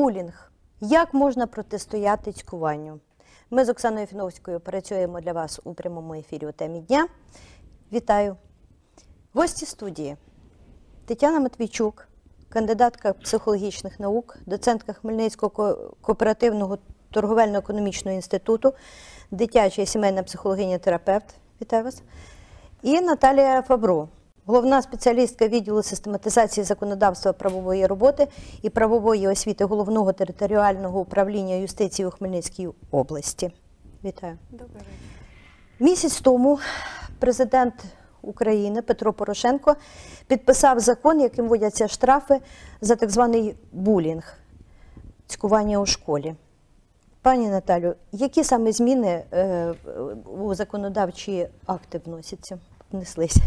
Булінг. Як можна протистояти цькуванню? Ми з Оксаною Фіновською працюємо для вас у прямому ефірі у темі дня. Вітаю. Гості студії Тетяна Матвійчук, кандидатка психологічних наук, доцентка Хмельницького кооперативного торговельно-економічного інституту, дитяча і сімейна психологиня терапевт. Вітаю вас. І Наталія Фабро, головна спеціалістка відділу систематизації законодавства правової роботи і правової освіти головного територіального управління юстиції у Хмельницькій області. Вітаю. Вечір. Місяць тому президент України Петро Порошенко підписав закон, яким вводяться штрафи за так званий булінг, цькування у школі. Пані Наталю, які саме зміни е, у законодавчі акти вносяться, внеслися?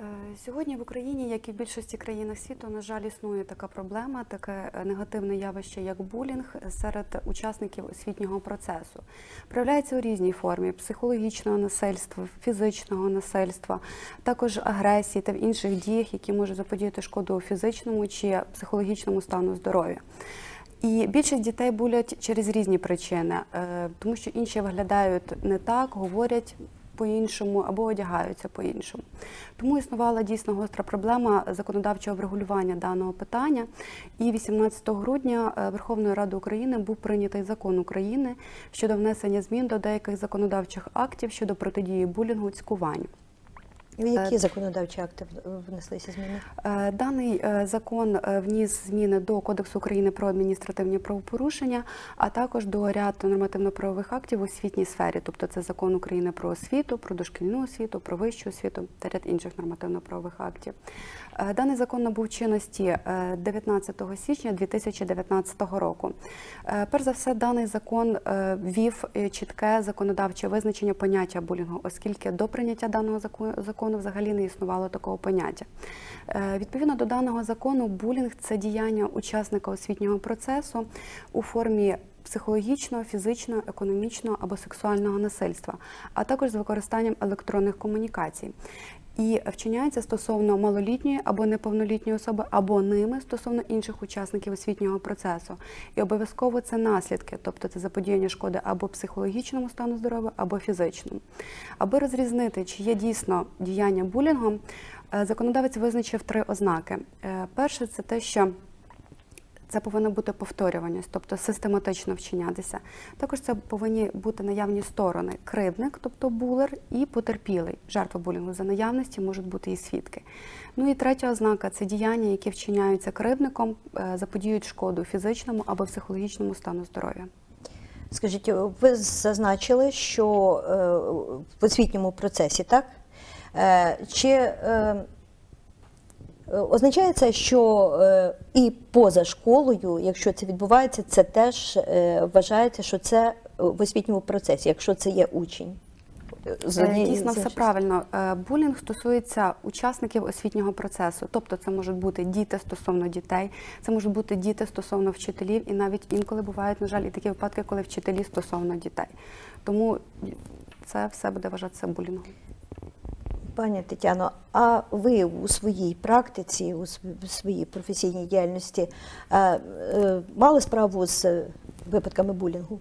Е, Сьогодні в Україні, як і в більшості країнах світу, на жаль, існує така проблема, таке негативне явище, як булінг серед учасників освітнього процесу. Проявляється у різній формі психологічного насильства, фізичного насильства, також агресії та в інших діях, які можуть заподіяти шкоду фізичному чи психологічному стану здоров'я. І більшість дітей булять через різні причини, е, тому що інші виглядають не так, говорять по-іншому або одягаються по-іншому. Тому існувала дійсно гостра проблема законодавчого врегулювання даного питання. І 18 грудня Верховної Верховною Радою України був прийнятий закон України щодо внесення змін до деяких законодавчих актів щодо протидії булінгу цькуванню. В які законодавчі акти внеслися зміни? Е, Даний е, закон е, вніс зміни до Кодексу України про адміністративні правопорушення, а також до ряд нормативно-правових актів у освітній сфері. Тобто це закон України про освіту, про дошкільну освіту, про вищу освіту та ряд інших нормативно-правових актів. Е, Даний закон набув чинності е, 19 січня 2019 року. Е, Перш за все, даний закон е, ввів е, чітке законодавче визначення поняття булінгу, оскільки до прийняття даного заку- закону взагалі не існувало такого поняття. Е, Відповідно до даного закону, булінг це діяння учасника освітнього процесу у формі психологічного, фізичного, економічного або сексуального насильства, а також з використанням електронних комунікацій. І вчиняється стосовно малолітньої або неповнолітньої особи, або ними стосовно інших учасників освітнього процесу. І обов'язково це наслідки, тобто це заподіяння шкоди або психологічному стану здоров'я, або фізичному. Аби розрізнити, чи є дійсно діяння булінгом, е, законодавець визначив три ознаки. Е, Перше це те, що це повинна бути повторюваність, тобто систематично вчинятися. Також це повинні бути наявні сторони: кривдник, тобто булер, і потерпілий. Жертва булінгу за наявності можуть бути і свідки. Ну і третя ознака це діяння, які вчиняються кривдником, е, заподіють шкоду фізичному або психологічному стану здоров'я. Скажіть, ви зазначили, що е, в освітньому процесі, так? Е, Чи означає це, що е, і поза школою, якщо це відбувається, це теж е, вважається, що це в освітньому процесі, якщо це є учень? Е, Дійсно, все правильно. Е, Булінг стосується учасників освітнього процесу, тобто це можуть бути діти стосовно дітей, це можуть бути діти стосовно вчителів, і навіть інколи бувають, на жаль, і такі випадки, коли вчителі стосовно дітей. Тому це все буде вважатися булінгом. Пані Тетяно, а ви у своїй практиці, у своїй професійній діяльності е, е, мали справу з е, випадками булінгу?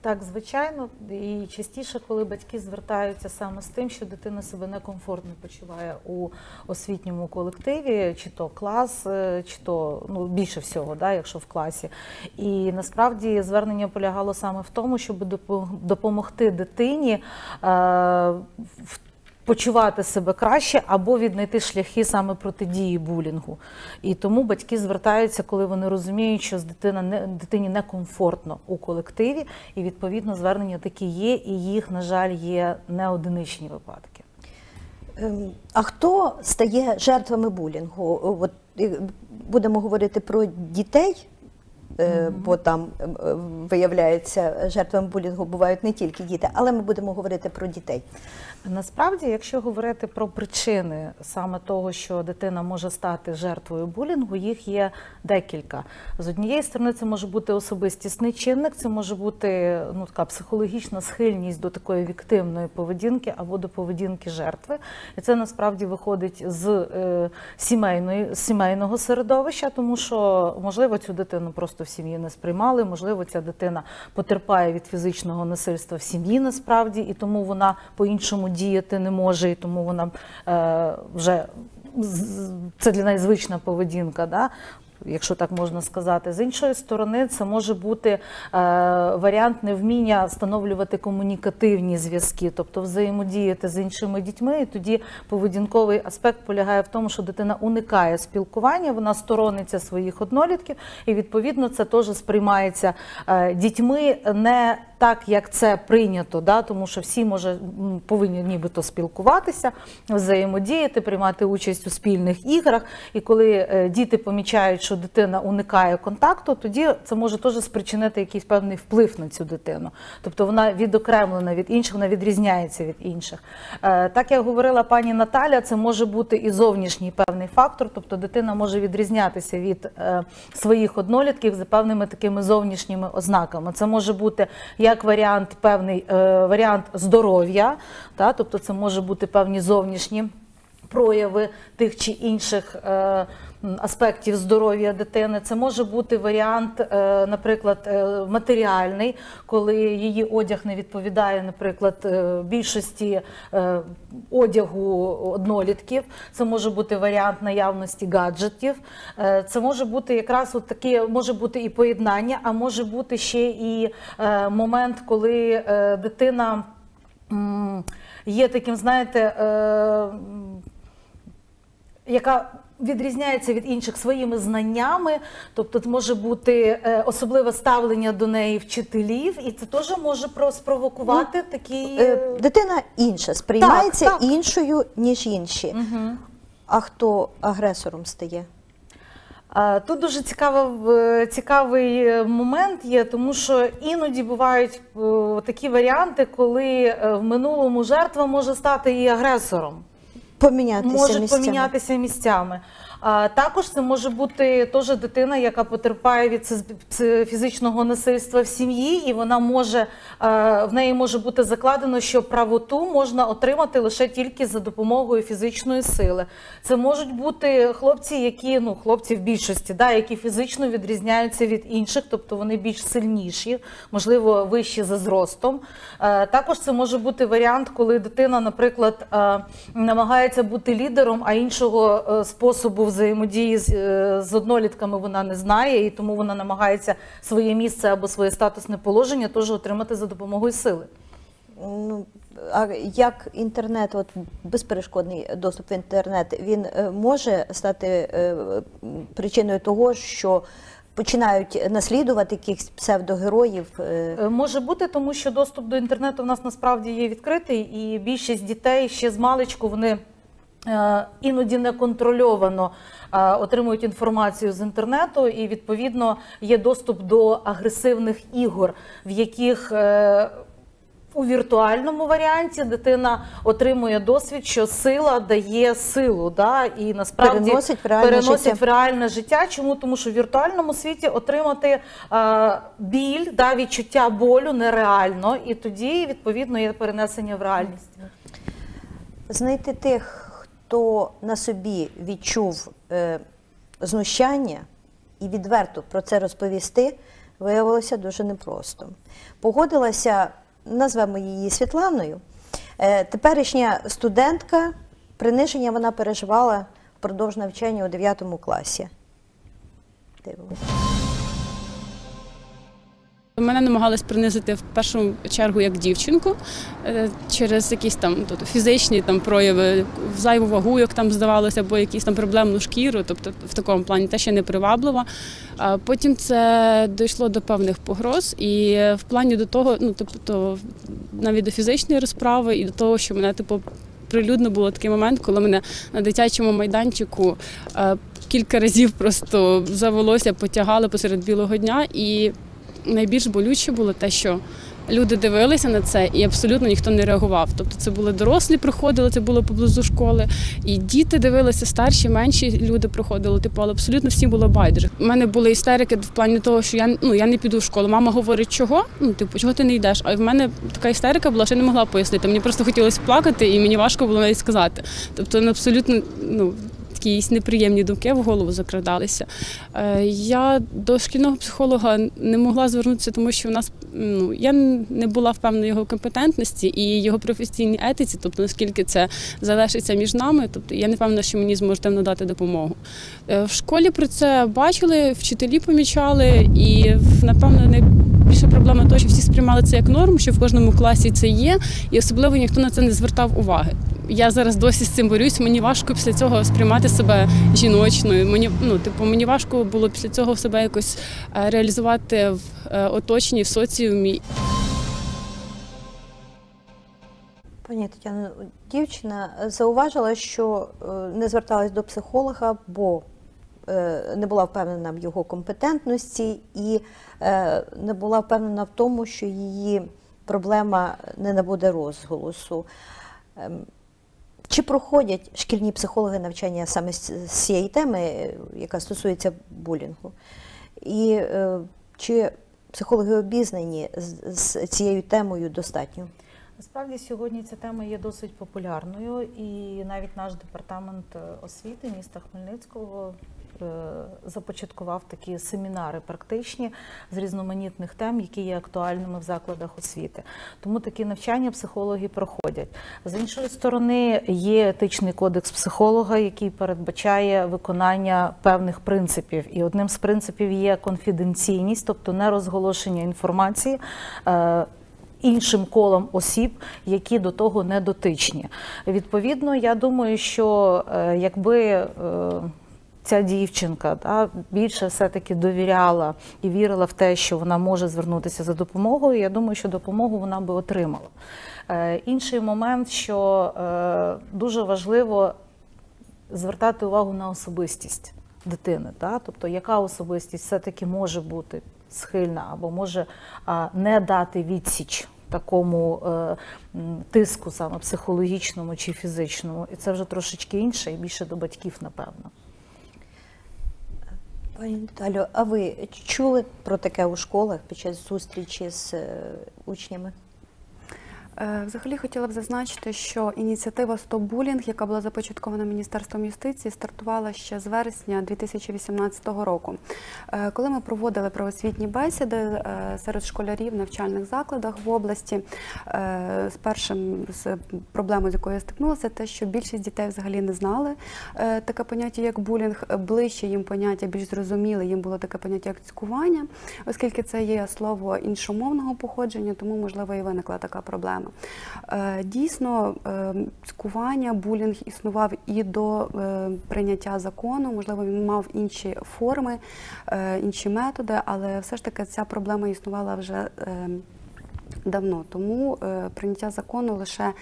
Так, звичайно, і частіше, коли батьки звертаються саме з тим, що дитина себе некомфортно почуває у освітньому колективі, чи то клас, чи то ну більше всього, да, якщо в класі. І насправді звернення полягало саме в тому, щоб допомогти дитині в почувати себе краще або віднайти шляхи саме протидії булінгу. І тому батьки звертаються, коли вони розуміють, що з дитина не дитині некомфортно у колективі, і відповідно звернення такі є, і їх, на жаль, є не одиничні випадки. Ем, А хто стає жертвами булінгу? От будемо говорити про дітей. Е, бо там е, е, виявляється, жертвами булінгу бувають не тільки діти, але ми будемо говорити про дітей. Насправді, якщо говорити про причини саме того, що дитина може стати жертвою булінгу, їх є декілька. З однієї сторони, це може бути особистісний чинник, це може бути ну така психологічна схильність до такої віктивної поведінки або до поведінки жертви. І це насправді виходить з е, сімейної сімейного середовища, тому що можливо цю дитину просто в сім'ї не сприймали, можливо, ця дитина потерпає від фізичного насильства в сім'ї насправді, і тому вона по-іншому діяти не може, і тому вона е, вже це для неї звична поведінка. Да? Якщо так можна сказати, з іншої сторони, це може бути е, варіант невміння встановлювати комунікативні зв'язки, тобто взаємодіяти з іншими дітьми. І тоді поведінковий аспект полягає в тому, що дитина уникає спілкування, вона сторониться своїх однолітків, і відповідно це теж сприймається е, дітьми не так, як це прийнято, да, тому що всі може повинні нібито спілкуватися, взаємодіяти, приймати участь у спільних іграх. І коли е, діти помічають, що дитина уникає контакту, тоді це може теж спричинити якийсь певний вплив на цю дитину. Тобто вона відокремлена від інших, вона відрізняється від інших. Е, Так як говорила пані Наталя, це може бути і зовнішній певний фактор, тобто дитина може відрізнятися від е, своїх однолітків за певними такими зовнішніми ознаками. Це може бути як варіант, певний е, варіант здоров'я, та, тобто це може бути певні зовнішні прояви тих чи інших е, аспектів здоров'я дитини. Це може бути варіант, е, наприклад, е, матеріальний, коли її одяг не відповідає, наприклад, е, більшості одягу однолітків. Це може бути варіант наявності гаджетів. Це може бути якраз от таке, може бути і поєднання, а може бути ще і момент, коли дитина. Є таким, знаєте, яка відрізняється від інших своїми знаннями, тобто це може бути е, особливе ставлення до неї вчителів, і це теж може про- спровокувати такі. Е, Дитина інша, сприймається так. іншою, ніж інші. А хто агресором стає? Тут дуже цікавий е, момент є, тому що іноді бувають е, такі варіанти, коли е, в минулому жертва може стати і агресором. Помінятися можуть місцями. помінятися місцями. Також це може бути теж дитина, яка потерпає від фізичного насильства в сім'ї, і вона може е, в неї може бути закладено, що правоту можна отримати лише тільки за допомогою фізичної сили. Це можуть бути хлопці, які ну хлопці в більшості, да, які фізично відрізняються від інших, тобто вони більш сильніші, можливо, вищі за зростом. Е, Також це може бути варіант, коли дитина, наприклад, е, намагається бути лідером, а іншого способу взаємодії з, е, з однолітками вона не знає, і тому вона намагається своє місце або своє статусне положення теж отримати за допомогою сили. Ну, а як інтернет, от безперешкодний доступ в інтернет, він е, може стати е, причиною того, що починають наслідувати якихось псевдогероїв? Може бути, тому що доступ до інтернету в нас насправді є відкритий, і більшість дітей ще з маличку вони іноді неконтрольовано е, отримують інформацію з інтернету, і відповідно є доступ до агресивних ігор, в яких е, у віртуальному варіанті дитина отримує досвід, що сила дає силу, да, і насправді Переносить в реальне переносить життя. в реальне життя. Чому? Тому що в віртуальному світі отримати е, біль, да, відчуття болю нереально, і тоді відповідно є перенесення в реальність. Знайти тих, хто на собі відчув е, знущання і відверто про це розповісти, виявилося дуже непросто. Погодилася, назвемо її Світланою. Е, теперішня студентка, приниження вона переживала впродовж навчання у 9 класі. Дивимося. Мене намагались принизити в першу чергу як дівчинку е, через якісь там тобто, фізичні там прояви, зайву вагу, як там здавалося, або якісь там проблемну шкіру, тобто в такому плані те ще не приваблива. Потім це дійшло до певних погроз, і в плані до того, ну тобто навіть до фізичної розправи, і до того, що мене типу прилюдно було такий момент, коли мене на дитячому майданчику е, кілька разів просто за волосся потягали посеред білого дня. І найбільш болюче було те, що люди дивилися на це, і абсолютно ніхто не реагував. Тобто, це були дорослі, приходили, це було поблизу школи, і діти дивилися, старші, менші люди приходили. Типу, але абсолютно всім було байдуже. У мене були істерики в плані того, що я ну я не піду в школу. Мама говорить, чого? Ну, типу, чого ти не йдеш? А в мене така істерика була, що я не могла пояснити. Мені просто хотілося плакати, і мені важко було навіть сказати. Тобто, ну, абсолютно ну. Якісь неприємні думки в голову закрадалися. Е, Я до шкільного психолога не могла звернутися, тому що в нас ну я не була впевнена його компетентності і його професійній етиці, тобто наскільки це залишиться між нами. Тобто я не впевнена, що мені зможете надати допомогу. Е, В школі про це бачили, вчителі помічали, і напевно найбільша проблема того, що всі сприймали це як норму, що в кожному класі це є, і особливо ніхто на це не звертав уваги. Я зараз досі з цим борюсь. Мені важко після цього сприймати себе жіночною. Мені ну, типу, мені важко було після цього себе якось е, реалізувати в е, оточенні, в соціумі. Пані Тетяно, дівчина зауважила, що е, не зверталась до психолога, бо не була впевнена в його компетентності і не була впевнена в тому, що її проблема не набуде розголосу. Чи проходять шкільні психологи навчання саме з цієї теми, яка стосується булінгу? І е, чи психологи обізнані з, з цією темою достатньо? Насправді сьогодні ця тема є досить популярною, і навіть наш департамент е, освіти міста Хмельницького започаткував такі семінари практичні з різноманітних тем, які є актуальними в закладах освіти. Тому такі навчання психологи проходять. З іншої сторони, є етичний кодекс психолога, який передбачає виконання певних принципів. І одним з принципів є конфіденційність, тобто не розголошення інформації. е, іншим колом осіб, які до того не дотичні. Відповідно, я думаю, що е, якби е, ця дівчинка да, більше все-таки довіряла і вірила в те, що вона може звернутися за допомогою, я думаю, що допомогу вона би отримала. Е, Інший момент, що е, дуже важливо звертати увагу на особистість дитини. Да? Тобто, яка особистість все-таки може бути схильна або може а, не дати відсіч такому е, тиску, саме психологічному чи фізичному. І це вже трошечки інше і більше до батьків, напевно. Пані Наталю, а ви чули про таке у школах під час зустрічі з е, учнями? Е, Взагалі хотіла б зазначити, що ініціатива Стоп булінг, яка була започаткована Міністерством юстиції, стартувала ще з вересня 2018 року. Е, Коли ми проводили правосвітні бесіди е, серед школярів в навчальних закладах в області, з першим з проблемою, з якою я стикнулася, те, що більшість дітей взагалі не знали таке поняття, як булінг, ближче їм поняття, більш зрозуміле їм було таке поняття, як цькування, оскільки це є слово іншомовного походження, тому можливо і виникла така проблема. Е, Дійсно, е, цькування, булінг існував і до е, прийняття закону. Можливо, він мав інші форми, е, інші методи, але все ж таки ця проблема існувала вже. Давно тому прийняття закону лише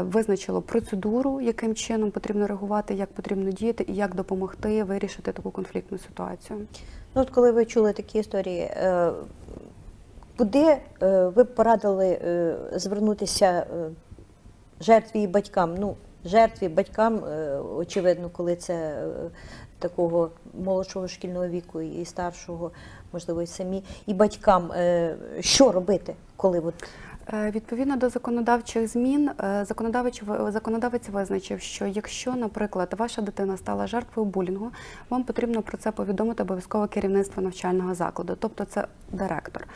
визначило процедуру, яким чином потрібно реагувати, як потрібно діяти і як допомогти вирішити таку конфліктну ситуацію. Ну, от коли ви чули такі історії, куди е, ви б порадили е, звернутися е, жертві і батькам? Ну, жертві, батькам, очевидно, коли це такого молодшого шкільного віку і старшого, можливо, і самі, і батькам, що робити, коли от Відповідно до законодавчих змін, е, законодавець, визначив, що якщо, наприклад, ваша дитина стала жертвою булінгу, вам потрібно про це повідомити обов'язково керівництво навчального закладу, тобто це директор.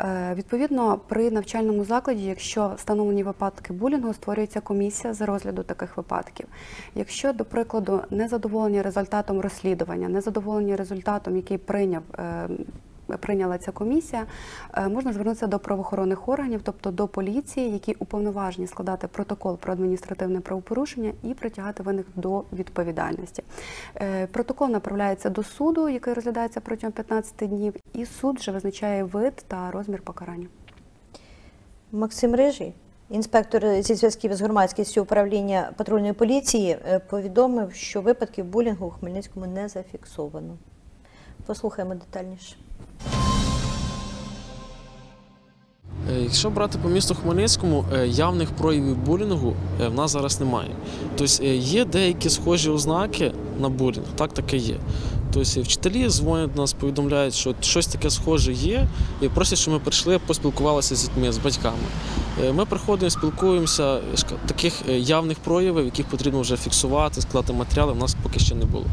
Е, Відповідно, при навчальному закладі, якщо встановлені випадки булінгу, створюється комісія з розгляду таких випадків. Якщо, до прикладу, незадоволення результатом розслідування, незадоволення результатом, який прийняв. Прийняла ця комісія, е, можна звернутися до правоохоронних органів, тобто до поліції, які уповноважені складати протокол про адміністративне правопорушення і притягати винних до відповідальності. Е, Протокол направляється до суду, який розглядається протягом 15 днів, і суд вже визначає вид та розмір покарання. Максим Рижий, інспектор зі зв'язків з громадськістю управління патрульної поліції е, повідомив, що випадків булінгу у Хмельницькому не зафіксовано. Послухаємо детальніше. Е, Якщо брати по місту Хмельницькому, е, явних проявів булінгу е, в нас зараз немає. Тобто є деякі схожі ознаки на булінг, так таке є. Тобто вчителі дзвонять нас, повідомляють, що щось таке схоже є, і просять, щоб ми прийшли, поспілкувалися з дітьми, з батьками. Ми приходимо, спілкуємося. Таких явних проявів, яких потрібно вже фіксувати, складати матеріали, в нас поки ще не було.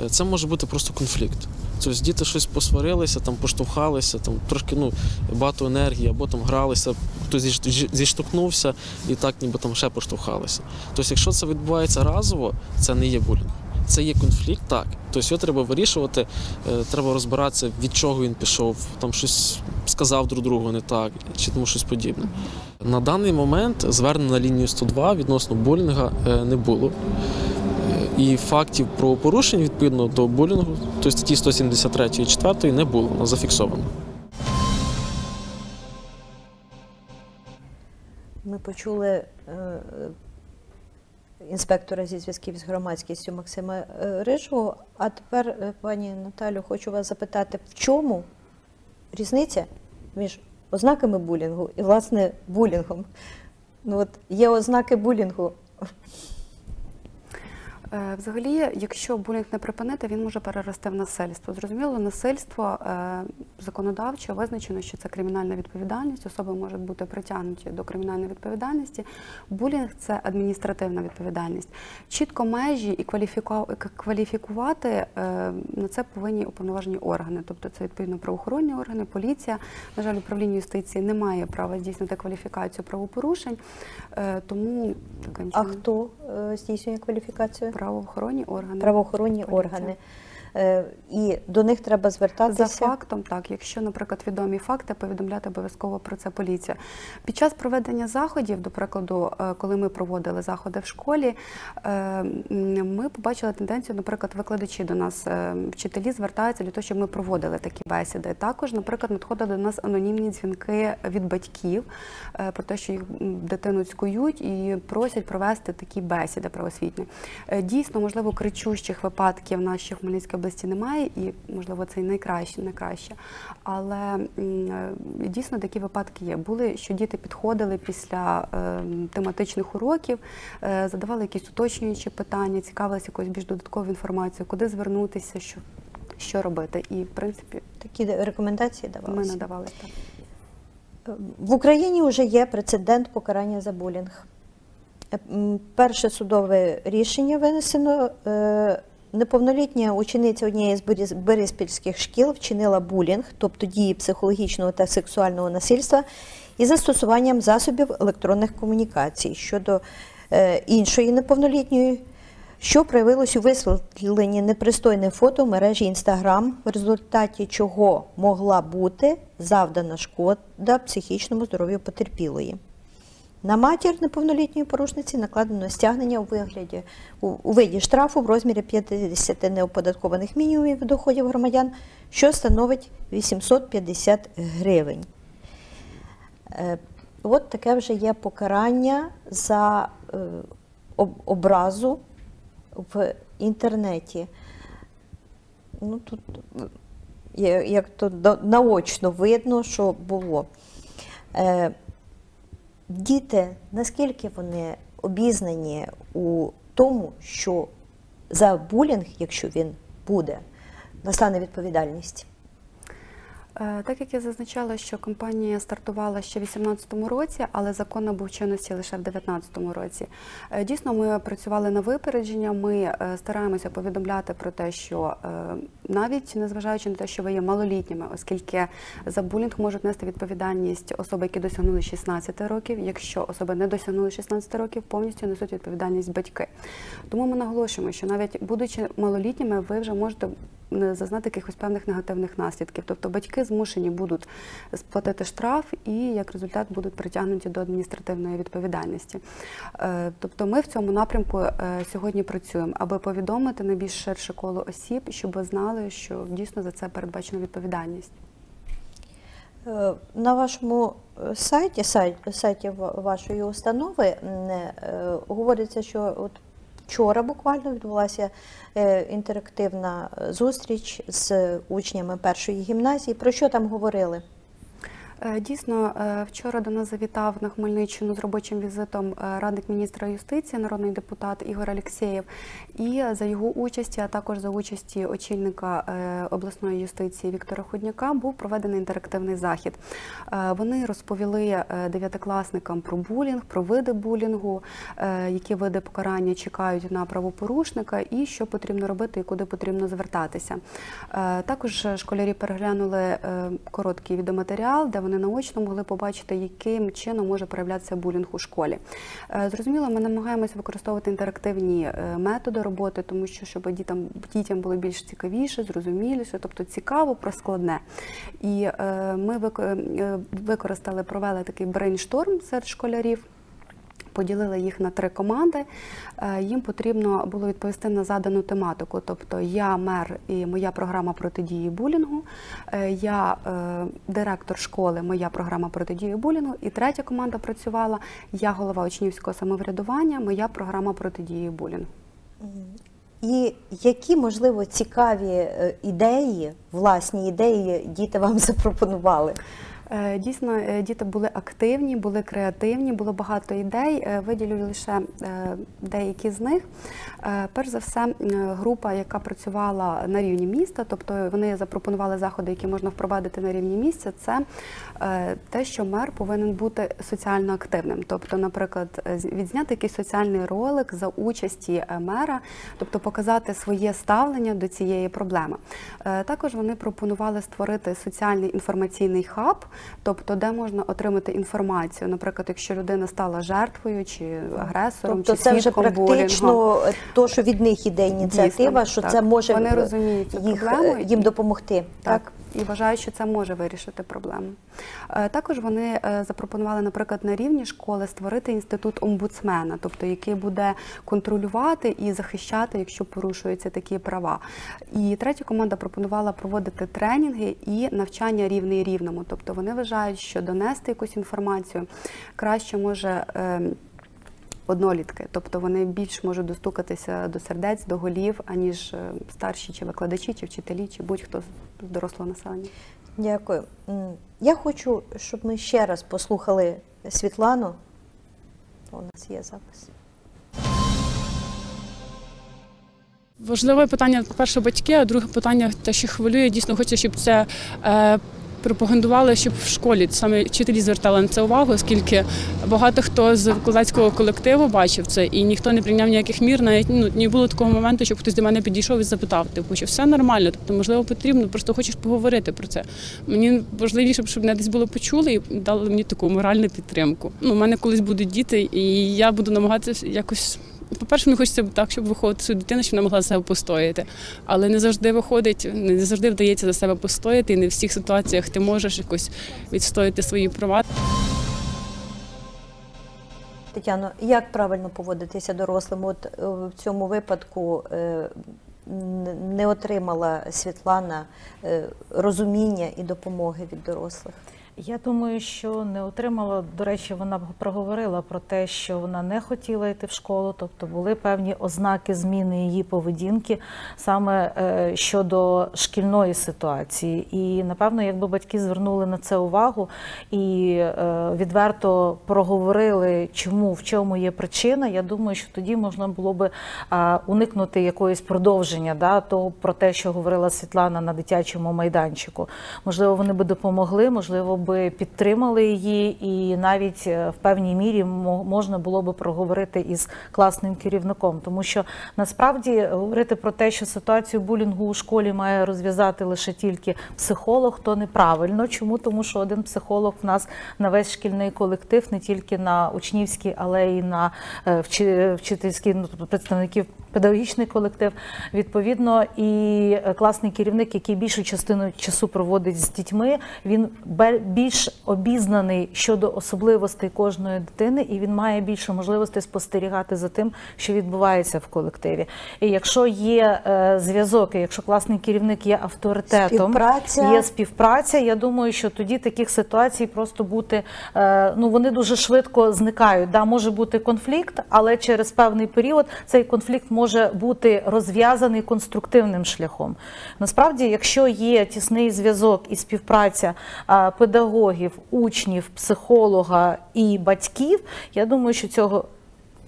Е, Це може бути просто конфлікт. Тобто діти щось посварилися, там поштовхалися, там трошки ну, багато енергії, або там гралися, хтось зіш- зіштовхнувся і так ніби там ще поштовхалися. Тобто, якщо це відбувається разово, це не є булінг. Це є конфлікт, так. Тобто його треба вирішувати, е, треба розбиратися, від чого він пішов, там щось сказав друг другу не так, чи тому щось подібне. На даний момент звернення на лінію 102 відносно булінга е, не було. І фактів про порушень відповідно до булінгу, тобто статті 173 і 4 не було, вона зафіксовано. Ми почули е, інспектора зі зв'язків з громадськістю Максима е, Рижого. А тепер, е, пані Наталю, хочу вас запитати, в чому різниця між ознаками булінгу і, власне, булінгом? Ну, от є ознаки булінгу. Е, Взагалі, якщо булінг не припинити, він може перерости в насильство. Зрозуміло, насильство е, законодавчо визначено, що це кримінальна відповідальність, особи можуть бути притягнуті до кримінальної відповідальності. Булінг це адміністративна відповідальність. Чітко межі і кваліфікувати е, на це повинні уповноважені органи, тобто це відповідно правоохоронні органи, поліція. На жаль, управління юстиції не має права здійснити кваліфікацію правопорушень, тому А хто здійснює кваліфікацію? Правоохоронні органи. Правоохоронні органи. Е, І до них треба звертатися. За фактом, так, якщо, наприклад, відомі факти, повідомляти обов'язково про це поліція. Під час проведення заходів, до прикладу, е, коли ми проводили заходи в школі, е, ми побачили тенденцію, наприклад, викладачі до нас, вчителі звертаються для того, щоб ми проводили такі бесіди. Також, наприклад, надходили до нас анонімні дзвінки від батьків про те, що їх дитину цькують і просять провести такі бесіди правосвітні. Дійсно, можливо, кричущих випадків в нашій Хмельницькій області немає, і можливо це і найкраще, найкраще. Але е, дійсно такі випадки є. Були, що діти підходили після е, тематичних уроків, е, задавали якісь уточнюючі питання, цікавилися якоюсь більш додатковою інформацією, куди звернутися, що, що робити. І в принципі Такі рекомендації ми надавали так. В Україні вже є прецедент покарання за булінг. Е, Перше судове рішення винесено. Неповнолітня учениця однієї з бориспільських шкіл вчинила булінг, тобто дії психологічного та сексуального насильства, із застосуванням засобів електронних комунікацій щодо е, іншої неповнолітньої, що проявилось у висвітленні непристойних фото в мережі Інстаграм, в результаті чого могла бути завдана шкода психічному здоров'ю потерпілої. На матір неповнолітньої порушниці накладено стягнення у вигляді у, виді штрафу в розмірі 50 неоподаткованих мінімумів доходів громадян, що становить 850 гривень. Е, От таке вже є покарання за е, об- образу в інтернеті. Ну, тут е, як то наочно видно, що було. Діти, наскільки вони обізнані у тому, що за булінг, якщо він буде, настане відповідальність? Е, Так як я зазначала, що компанія стартувала ще в 2018 році, але закон набув чинності лише в 2019 році. Е, Дійсно, ми працювали на випередження. Ми е, стараємося повідомляти про те, що навіть незважаючи на те, що ви є малолітніми, оскільки за булінг можуть нести відповідальність особи, які досягнули 16 років. Якщо особи не досягнули 16 років, повністю несуть відповідальність батьки. Тому ми наголошуємо, що навіть будучи малолітніми, ви вже можете зазнати якихось певних негативних наслідків. Тобто батьки змушені будуть сплатити штраф і як результат будуть притягнуті до адміністративної відповідальності. Е, Тобто ми в цьому напрямку е, сьогодні працюємо, аби повідомити найбільш ширше коло осіб, щоб знали, що дійсно за це передбачена відповідальність. Е, На вашому е, сайті, сайт, сайті вашої установи е, говориться, що от вчора буквально відбулася е, інтерактивна е, зустріч з учнями першої гімназії. Про що там говорили? Е, Дійсно, е, вчора до нас завітав на Хмельниччину з робочим візитом е, радник міністра юстиції, народний депутат Ігор Алєксєєв. І за його участі, а також за участі очільника обласної юстиції Віктора Худняка, був проведений інтерактивний захід. Вони розповіли дев'ятикласникам про булінг, про види булінгу, які види покарання чекають на правопорушника, і що потрібно робити, і куди потрібно звертатися. Також школярі переглянули короткий відеоматеріал, де вони наочно могли побачити, яким чином може проявлятися булінг у школі. Е, Зрозуміло, ми намагаємося використовувати інтерактивні е, методи роботи, тому що щоб дітям, дітям було більш цікавіше, зрозуміліше, тобто цікаво про складне. І е, ми вик- використали, провели такий брейншторм серед школярів. Поділили їх на три команди. Е, Їм потрібно було відповісти на задану тематику. Тобто я мер і моя програма протидії булінгу, е, я е, директор школи, моя програма протидії булінгу. І третя команда працювала я голова учнівського самоврядування, моя програма протидії булінгу. І які, можливо, цікаві ідеї, власні ідеї діти вам запропонували? Е, Дійсно, е, діти були активні, були креативні, було багато ідей. Е, Виділю лише деякі з них. Перш за все, група, яка працювала на рівні міста, тобто вони запропонували заходи, які можна впровадити на рівні місця. Це те, що мер повинен бути соціально активним. Тобто, наприклад, відзняти якийсь соціальний ролик за участі мера, тобто показати своє ставлення до цієї проблеми. Також вони пропонували створити соціальний інформаційний хаб, тобто де можна отримати інформацію. Наприклад, якщо людина стала жертвою чи агресором, Тобто чи це вже практично е, то, що від них іде ініціатива, Дійсно, що так. це може Вони е, розуміють їх, проблему е, їм допомогти, допомогти. Так. І вважають, що це може вирішити проблему. Е, Також вони е, запропонували, наприклад, на рівні школи створити інститут омбудсмена, тобто який буде контролювати і захищати, якщо порушуються такі права. І третя команда пропонувала проводити тренінги і навчання рівний рівному. Тобто вони вважають, що донести якусь інформацію краще може. Однолітки, тобто вони більш можуть достукатися до сердець, до голів, аніж е, старші чи викладачі, чи вчителі, чи будь-хто з дорослого населення. Дякую. Я хочу, щоб ми ще раз послухали Світлану. У нас є запис. Важливе питання, перше, батьки, а друге питання, те, що хвилює, дійсно хочу, щоб це е, пропагандували, щоб в школі саме вчителі звертали на це увагу, оскільки багато хто з викладацького колективу бачив це, і ніхто не прийняв ніяких мір. Навіть ну не було такого моменту, щоб хтось до мене підійшов і запитав, типу, що все нормально, тобто, можливо, потрібно, просто хочеш поговорити про це. Мені важливіше, щоб мене десь було почули і дали мені таку моральну підтримку. Ну, у мене колись будуть діти, і я буду намагатися якось. По-перше, мені хочеться так, щоб виходити свою дитину, щоб вона могла за себе постояти. Але не завжди виходить, не завжди вдається за себе постояти, і не в всіх ситуаціях ти можеш якось відстояти свої права. Тетяно, як правильно поводитися дорослим? От е, в цьому випадку е, не отримала Світлана е, розуміння і допомоги від дорослих. Я думаю, що не отримала. До речі, вона проговорила про те, що вона не хотіла йти в школу, тобто були певні ознаки зміни її поведінки саме е, щодо шкільної ситуації. І напевно, якби батьки звернули на це увагу і е, відверто проговорили, чому в чому є причина. Я думаю, що тоді можна було би уникнути якоїсь продовження да, того про те, що говорила Світлана на дитячому майданчику. Можливо, вони би допомогли, можливо, би підтримали її, і навіть е, в певній мірі мо- можна було би проговорити із класним керівником, тому що насправді говорити про те, що ситуацію булінгу у школі має розв'язати лише тільки психолог, то неправильно. Чому? Тому що один психолог в нас на весь шкільний колектив, не тільки на учнівський, але й на е, вчи- ну, тобто представників педагогічний колектив. Відповідно, і е, класний керівник, який більшу частину часу проводить з дітьми, він більш обізнаний щодо особливостей кожної дитини, і він має більше можливостей спостерігати за тим, що відбувається в колективі. І якщо є е, зв'язок, і якщо класний керівник є авторитетом, Співпраця. є співпраця, я думаю, що тоді таких ситуацій просто бути е, ну вони дуже швидко зникають. Да, може бути конфлікт, але через певний період цей конфлікт може бути розв'язаний конструктивним шляхом. Насправді, якщо є тісний зв'язок і співпраця е, педагогів, учнів, психолога і батьків, я думаю, що цього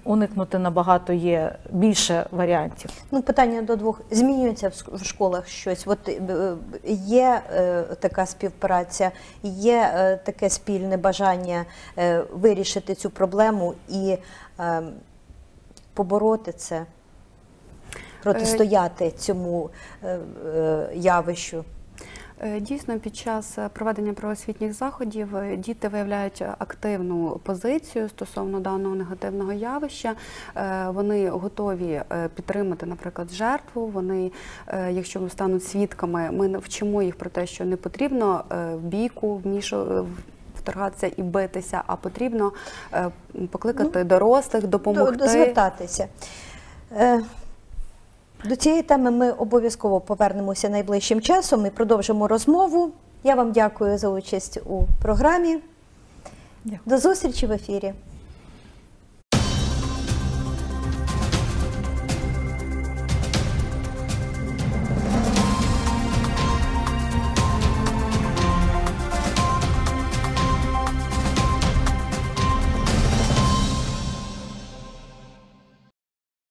уникнути набагато є більше варіантів. Ну, питання до двох. Змінюється в школах щось? От е, е, є е, така співпраця, є е, таке спільне бажання е, вирішити цю проблему і е, побороти це, протистояти цьому е, е, явищу. Е, Дійсно, під час е, проведення правоосвітніх заходів е, діти виявляють активну позицію стосовно даного негативного явища. Вони готові підтримати, наприклад, жертву. Вони, якщо стануть свідками, ми вчимо їх про те, що не потрібно в бійку вмішу. Вторгатися і битися, а потрібно покликати дорослих, допомогти. до звертатися. До цієї теми ми обов'язково повернемося найближчим часом і продовжимо розмову. Я вам дякую за участь у програмі. Дякую. До зустрічі в ефірі.